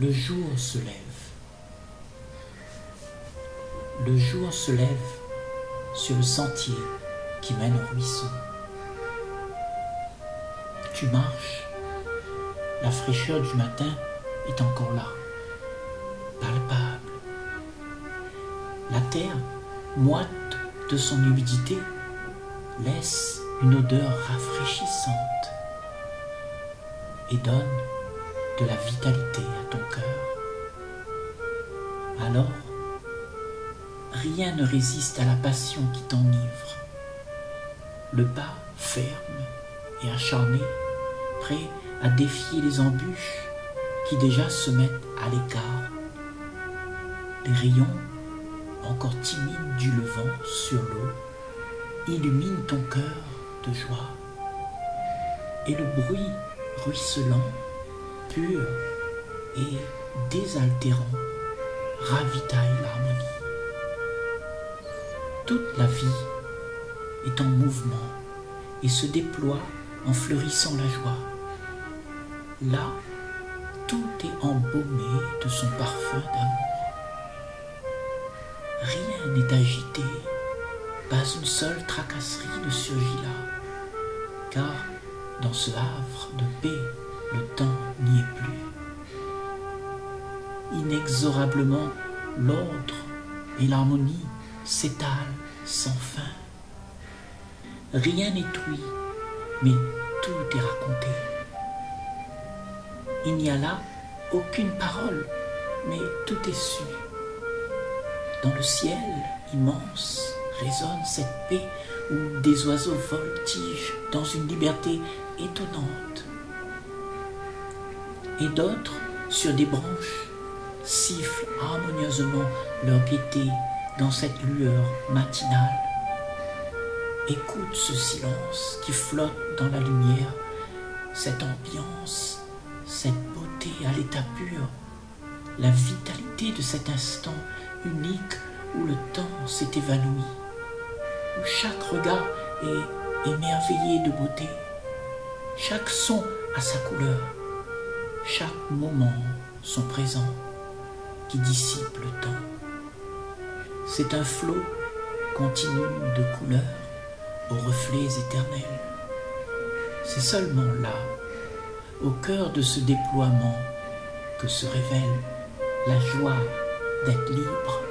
le jour se lève. Le jour se lève sur le sentier qui mène au ruisseau. Tu marches, la fraîcheur du matin est encore là, palpable. La terre, moite de son humidité, laisse une odeur rafraîchissante et donne de la vitalité à ton cœur. Alors, rien ne résiste à la passion qui t'enivre. Le pas ferme et acharné, prêt à défier les embûches qui déjà se mettent à l'écart. Les rayons, encore timides du levant sur l'eau, illuminent ton cœur de joie. Et le bruit ruisselant pur et désaltérant ravitaille l'harmonie. Toute la vie est en mouvement et se déploie en fleurissant la joie. Là, tout est embaumé de son parfum d'amour. Rien n'est agité, pas une seule tracasserie ne surgit là, car dans ce havre de paix, le temps n'y est plus. Inexorablement, l'ordre et l'harmonie s'étalent sans fin. Rien n'est ouï, mais tout est raconté. Il n'y a là aucune parole, mais tout est su. Dans le ciel immense résonne cette paix où des oiseaux voltigent dans une liberté étonnante et d'autres, sur des branches, sifflent harmonieusement leur gaieté dans cette lueur matinale. Écoute ce silence qui flotte dans la lumière, cette ambiance, cette beauté à l'état pur, la vitalité de cet instant unique où le temps s'est évanoui, où chaque regard est émerveillé de beauté, chaque son a sa couleur, chaque moment son présent qui dissipe le temps. C'est un flot continu de couleurs aux reflets éternels. C'est seulement là, au cœur de ce déploiement, que se révèle la joie d'être libre